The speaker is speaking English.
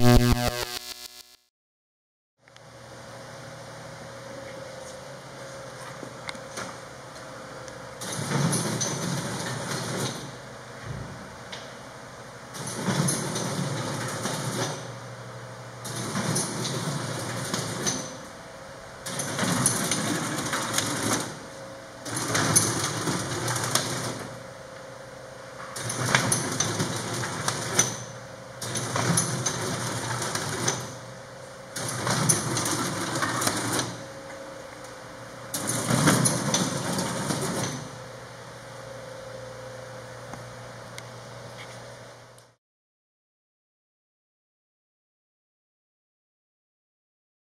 Bye.